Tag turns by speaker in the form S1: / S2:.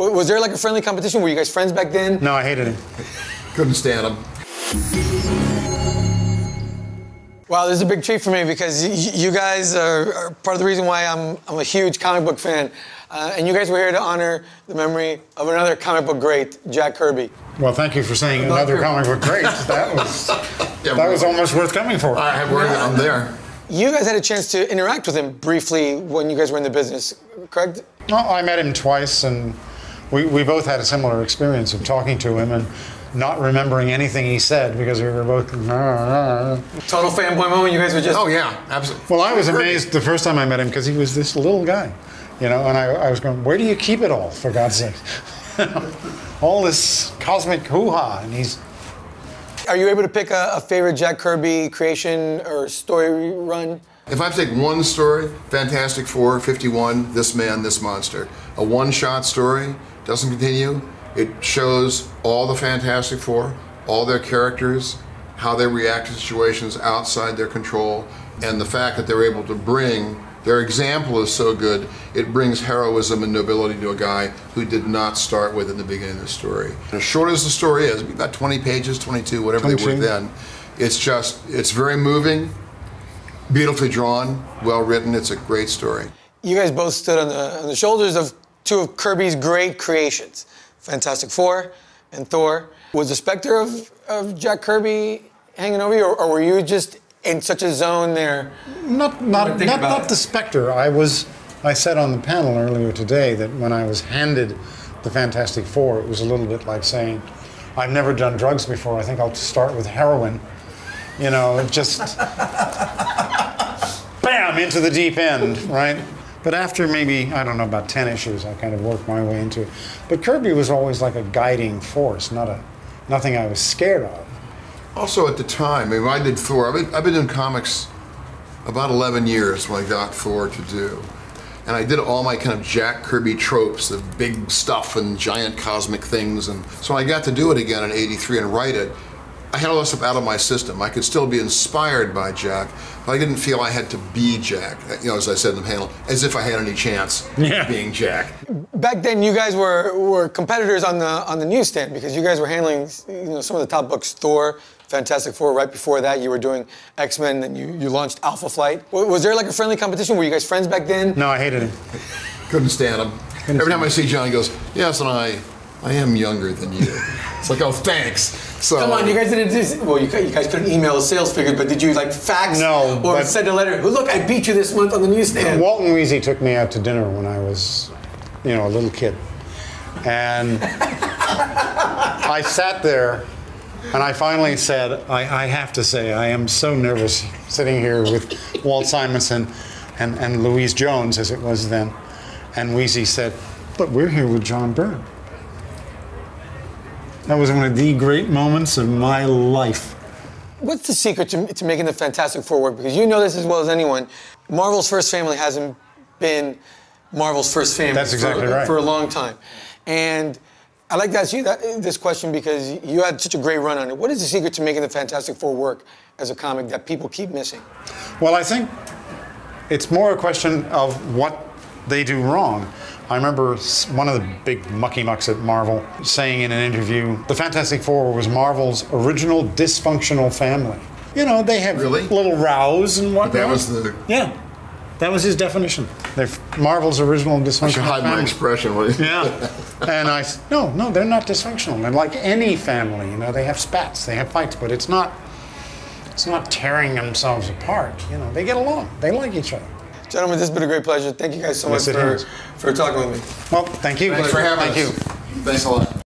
S1: W- Was there like a friendly competition? Were you guys friends back then?
S2: No, I hated him.
S3: Couldn't stand him.
S1: Wow, this is a big treat for me because y- y- you guys are, are part of the reason why I'm, I'm a huge comic book fan. Uh, and you guys were here to honor the memory of another comic book great, Jack Kirby.
S2: Well, thank you for saying another
S1: your-
S2: comic book great. That was
S3: Yeah,
S2: that was almost worth coming for.
S3: I had word I'm there.
S1: You guys had a chance to interact with him briefly when you guys were in the business, correct?
S2: Well, I met him twice, and we, we both had a similar experience of talking to him and not remembering anything he said because we were both.
S1: Total fanboy moment. You guys were just.
S3: Oh yeah, absolutely.
S2: Well, I was amazed the first time I met him because he was this little guy, you know, and I, I was going, where do you keep it all, for God's sake? all this cosmic hoo ha, and he's.
S1: Are you able to pick a, a favorite Jack Kirby creation or story run?
S3: If I take one story, Fantastic Four, 51, This Man, This Monster, a one-shot story, doesn't continue. It shows all the Fantastic Four, all their characters, how they react to situations outside their control, and the fact that they're able to bring their example is so good, it brings heroism and nobility to a guy who did not start with in the beginning of the story. As short as the story is, about 20 pages, 22, whatever they were then, it's just, it's very moving, beautifully drawn, well written. It's a great story.
S1: You guys both stood on the, on the shoulders of two of Kirby's great creations, Fantastic Four and Thor. Was the specter of, of Jack Kirby hanging over you, or, or were you just in such a zone there?
S2: Not not
S1: think
S2: not,
S1: about
S2: not the specter. I was I said on the panel earlier today that when I was handed the Fantastic Four, it was a little bit like saying, I've never done drugs before. I think I'll start with heroin. You know, just bam into the deep end, right? But after maybe I don't know about ten issues, I kind of worked my way into it. But Kirby was always like a guiding force, not a nothing I was scared of.
S3: Also, at the time, I mean, I did Thor, I've been, I've been doing comics about 11 years when I got Thor to do. And I did all my kind of Jack Kirby tropes of big stuff and giant cosmic things. And so I got to do it again in 83 and write it, I had all that stuff out of my system. I could still be inspired by Jack, but I didn't feel I had to be Jack, uh, you know, as I said in the panel, as if I had any chance
S2: Yeah.
S3: of being Jack.
S1: Back then, you guys were, were competitors on the on the newsstand because you guys were handling you know some of the top books, Thor, Fantastic Four. Right before that, you were doing X Men, and you, you launched Alpha Flight. Was there like a friendly competition? Were you guys friends back then?
S2: No, I hated him.
S3: Couldn't stand him. Every time I see John, he goes, "Yes, and I, I am younger than you." It's like, "Oh, thanks." So
S1: Come on, you guys didn't. do- Well, you, cou- you guys couldn't email a sales figure, but did you like fax
S2: No,
S1: or
S2: but-
S1: send a letter? Look, I beat you this month on the newsstand.
S2: Walt and Weezy took me out to dinner when I was, you know, a little kid. And I sat there and I finally said, I, I have to say, I am so nervous sitting here with Walt Simonson and, and Louise Jones, as it was then. And Weezy said, But we're here with John Byrne. That was one of the great moments of my life.
S1: What's the secret to, to making the Fantastic Four work? Because you know this as well as anyone. Marvel's first family hasn't been Marvel's first family
S2: That's exactly
S1: for,
S2: right.
S1: for a long time. And I'd like to ask you that, this question because you had such a great run on it. What is the secret to making the Fantastic Four work as a comic that people keep missing?
S2: Well, I think it's more a question of what they do wrong. I remember one of the big mucky mucks at Marvel saying in an interview, the Fantastic Four was Marvel's original dysfunctional family. You know, they have
S3: Really?
S2: little rows and whatnot.
S3: that was the.
S2: yeah, that was his definition. They're Marvel's original
S3: I
S2: dysfunctional
S3: should hide my expression. will you?
S2: Yeah. And I no, no, they're not dysfunctional. They're like any family, you know, they have spats, they have fights, but it's not it's not tearing themselves apart. You know, they get along. They like each other.
S1: Gentlemen, this has been a great pleasure. Thank you guys so
S2: Yes,
S1: much for,
S2: has.
S1: for talking with me.
S2: Well, thank you.
S3: Thanks for having
S2: Thank
S3: us.
S2: you.
S3: Thanks a lot.